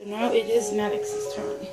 So now it is Maddox's turn.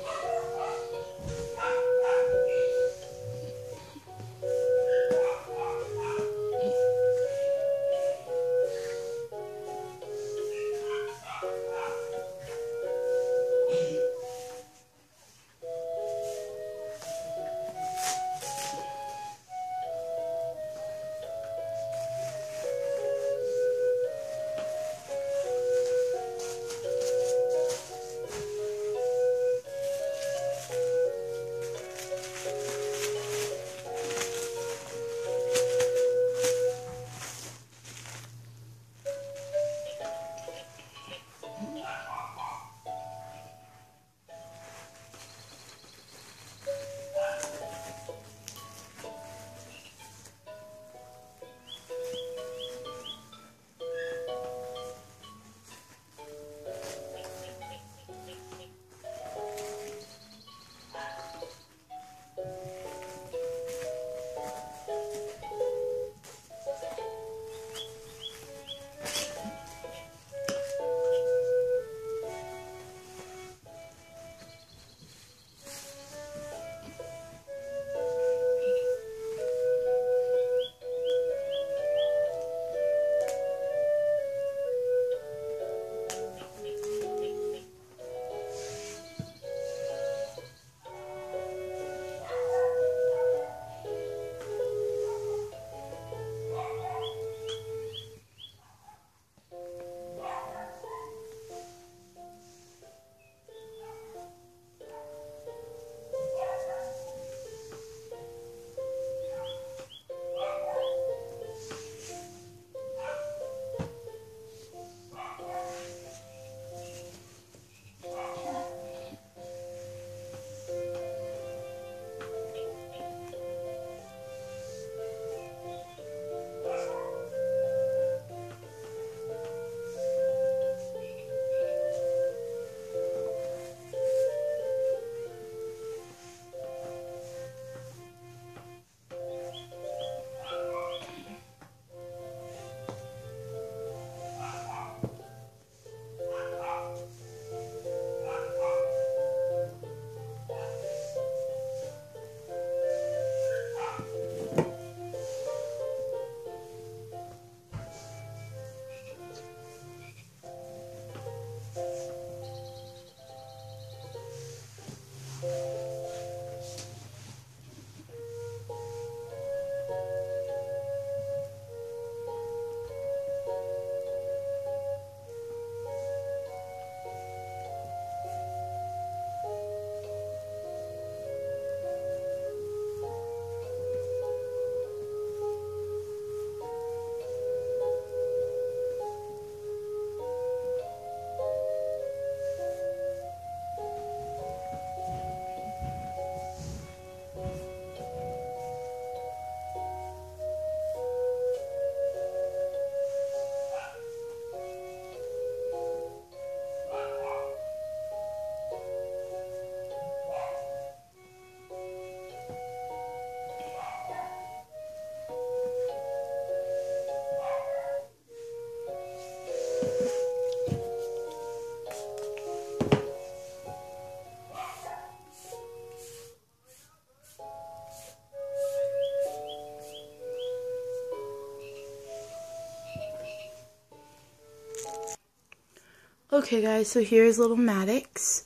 Okay guys, so here's little Maddox.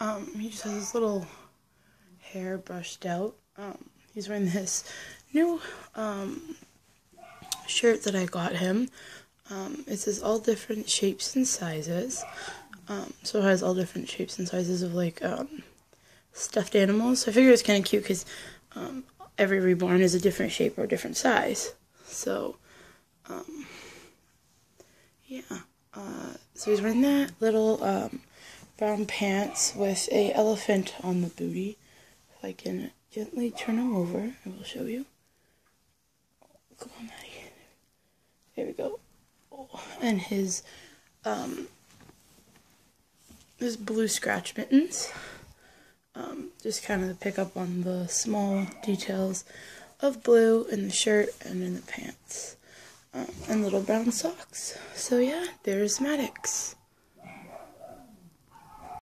Um, he just has his little hair brushed out. Um, he's wearing this new um, shirt that I got him. Um, it says all different shapes and sizes. Um, so it has all different shapes and sizes of like um, stuffed animals. So I figure it's kind of cute because every reborn is a different shape or a different size. So, yeah. Uh, so he's wearing that little um, brown pants with a elephant on the booty. If I can gently turn him over, I will show you. Come on, Maddie. There we go. Oh, and his um, his blue scratch mittens. Um, just kind of pick up on the small details of blue in the shirt and in the pants um, and little brown socks. So yeah, there's Maddox.